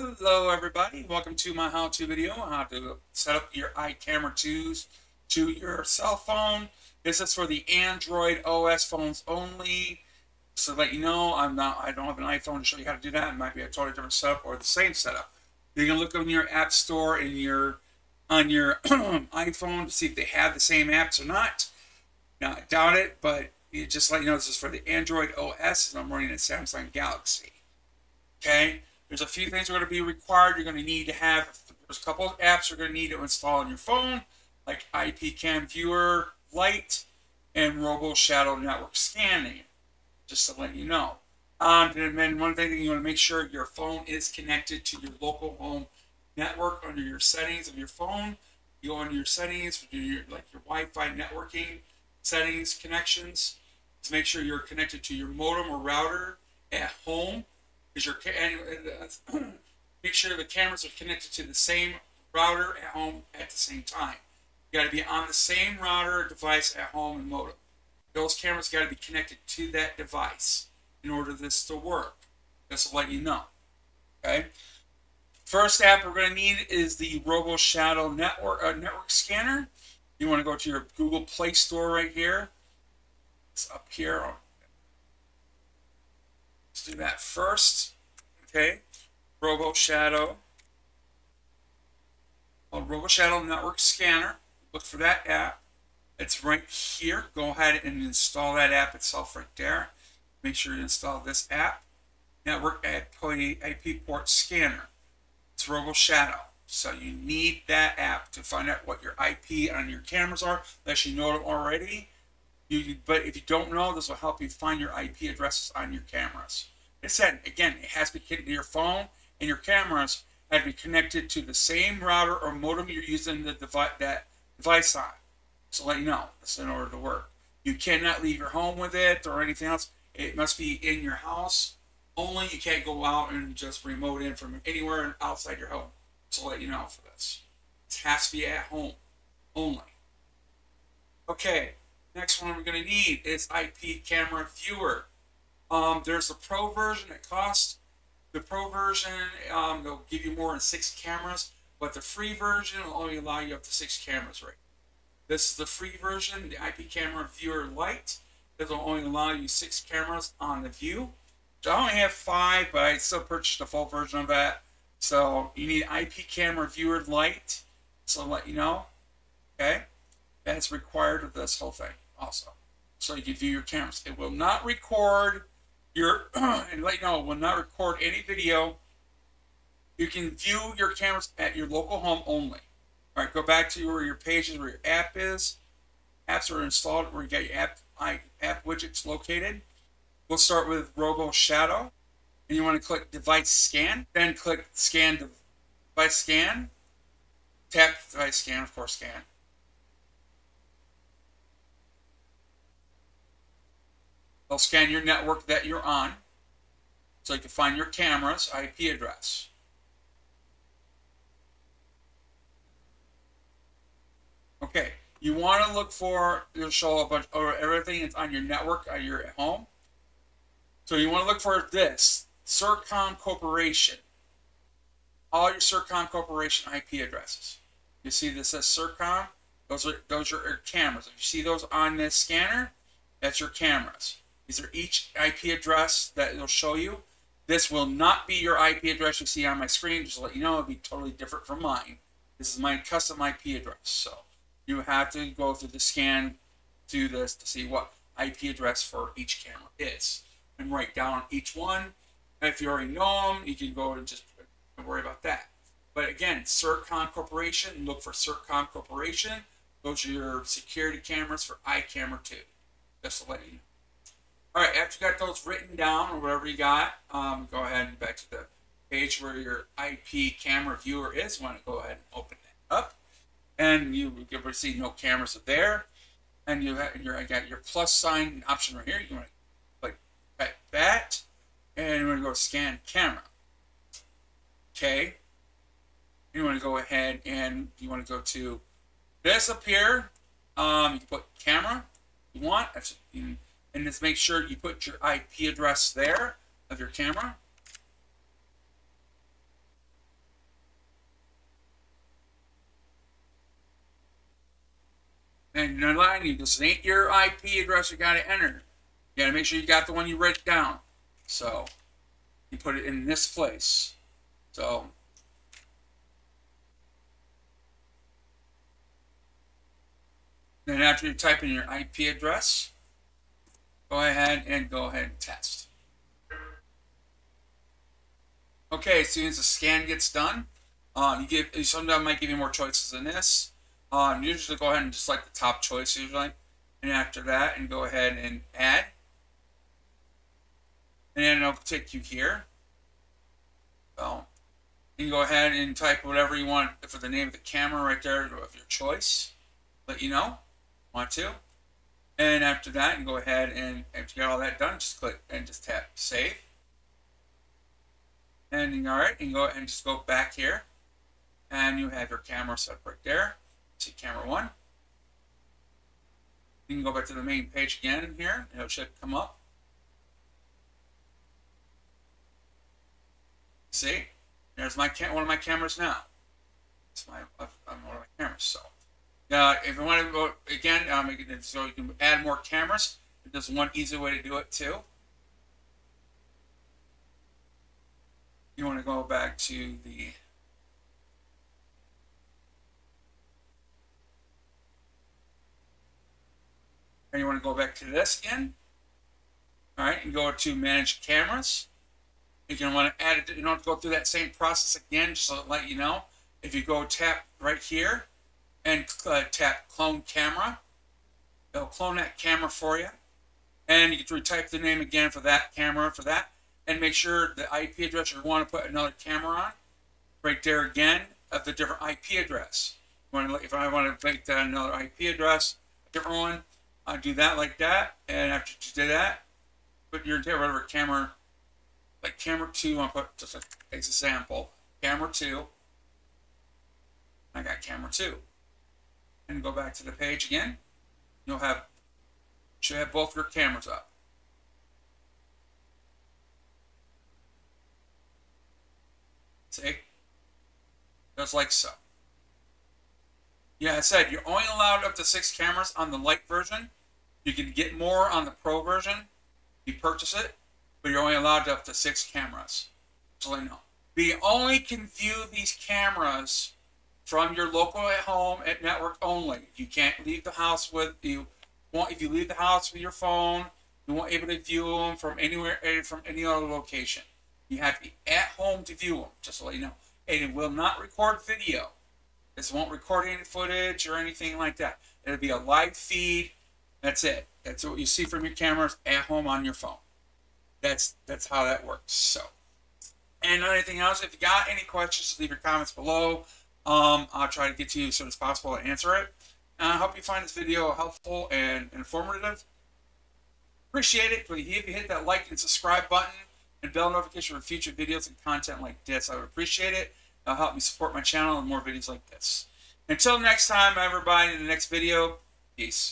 Hello everybody, welcome to my how-to video on how to set up your iCamera 2s to your cell phone. This is for the Android OS phones only. So let you know, I'm not I don't have an iPhone to show you how to do that. It might be a totally different setup or the same setup. You can look on your app store in your on your iPhone to see if they have the same apps or not. Now I doubt it, but you just let you know this is for the Android OS and I'm running a Samsung Galaxy. Okay? There's a few things that are going to be required. You're going to need to have, there's a couple of apps you're going to need to install on your phone, like IP Cam Viewer Lite and Robo Shadow Network Scanning, just to let you know. Um, and then one thing that you want to make sure your phone is connected to your local home network under your settings of your phone. You go under your settings, do your like your Wi-Fi networking settings, connections. To make sure you're connected to your modem or router at home is your and uh, make sure the cameras are connected to the same router at home at the same time. You got to be on the same router device at home and modem. Those cameras got to be connected to that device in order this to work. Just to let you know. Okay. First app we're going to need is the Robo Shadow Network uh, Network Scanner. You want to go to your Google Play Store right here. It's up here Let's do that first. Okay. Robo Shadow. Called Robo Shadow Network Scanner. Look for that app. It's right here. Go ahead and install that app itself right there. Make sure you install this app. Network IP port scanner. It's Robo Shadow. So you need that app to find out what your IP on your cameras are, unless you know it already. You, but if you don't know, this will help you find your IP addresses on your cameras. It said, again, it has to be connected to your phone and your cameras have to be connected to the same router or modem you're using the device, that device on. So let you know, this in order to work. You cannot leave your home with it or anything else. It must be in your house only. You can't go out and just remote in from anywhere outside your home. So let you know for this. It has to be at home only. Okay, Next one we're going to need is IP camera viewer. Um, there's a pro version that costs. The pro version, um, they'll give you more than six cameras, but the free version will only allow you up to six cameras, right? This is the free version, the IP camera viewer Lite. It'll only allow you six cameras on the view. So I only have five, but I still purchased the full version of that. So you need IP camera viewer Lite. So I'll let you know. Okay that's required of this whole thing also. So you can view your cameras. It will not record your, and let you know, it will not record any video. You can view your cameras at your local home only. All right, go back to where your pages, where your app is. Apps are installed, where you got your app, app widgets located. We'll start with Robo Shadow. And you want to click Device Scan. Then click Scan Device Scan. Tap Device Scan, of course, Scan. They'll scan your network that you're on so you can find your camera's IP address. Okay, you want to look for, you'll show a bunch of everything that's on your network at your home. So you want to look for this, Sercomm Corporation. All your Sercomm Corporation IP addresses. You see this says Sercomm? Those are those are your cameras. If you see those on this scanner, that's your cameras. These are each IP address that it'll show you. This will not be your IP address you see on my screen. Just to let you know, it'll be totally different from mine. This is my custom IP address. So you have to go through the scan, do this to see what IP address for each camera is. And write down each one. If you already know them, you can go and just don't worry about that. But again, Sercomm Corporation, look for Sercomm Corporation. Those are your security cameras for iCamera 2. Just to let you know. All right, after you got those written down or whatever you got, um, go ahead and back to the page where your IP camera viewer is. You want to go ahead and open it up, and you will see no cameras are there, and you have your I got your plus sign option right here. You want to click that, and you want to go scan camera. Okay. You want to go ahead and you want to go to this up here. Um, you can put camera. You want that's you and just make sure you put your IP address there of your camera. And you're not you, just ain't your IP address you gotta enter. You gotta make sure you got the one you wrote down. So you put it in this place. So then after you type in your IP address, go ahead and go ahead and test. Okay, as soon as the scan gets done, um, you give sometimes might give you more choices than this. Um, usually go ahead and just select the top choice usually, and after that, and go ahead and add, and then it'll take you here. So you can go ahead and type whatever you want for the name of the camera right there of your choice. Let you know, want to, and after that, you go ahead and after you get all that done, just click and just tap save. And all right, can go ahead and just go back here, and you have your camera set up right there. See camera one. You can go back to the main page again here. It should come up. See, there's my one of my cameras now. It's my uh, uh, one of my cameras. So, uh, if you want to go again, um, so you can add more cameras. There's one easy way to do it too. you want to go back to the and you want to go back to this again all right and go to manage cameras you're going to want to add it you don't have to go through that same process again just to let you know if you go tap right here and uh, tap clone camera it'll clone that camera for you and you can retype the name again for that camera for that and make sure the IP address you want to put another camera on, right there again, of the different IP address. If I want to make that another IP address, a different one, I do that like that. And after you do that, put your whatever camera, like camera two, I'll put just a example, camera two. I got camera two. And go back to the page again. You'll have, should have both your cameras up. See? Just like so. Yeah, I said you're only allowed up to six cameras on the light version. You can get more on the pro version. You purchase it, but you're only allowed up to six cameras. So I know. You only can view these cameras from your local at home at network only. You can't leave the house with you. Want if you leave the house with your phone, you won't able to view them from anywhere eh, from any other location. You have to be at home to view them, just to let you know. And it will not record video. This won't record any footage or anything like that. It'll be a live feed. That's it. That's what you see from your cameras at home on your phone. That's that's how that works. So, and anything else, if you got any questions, leave your comments below. Um, I'll try to get to you as soon as possible to answer it. And I hope you find this video helpful and informative. Appreciate it. If you hit that like and subscribe button, and bell notification for future videos and content like this. I would appreciate it. It'll help me support my channel and more videos like this. Until next time, everybody, in the next video, peace.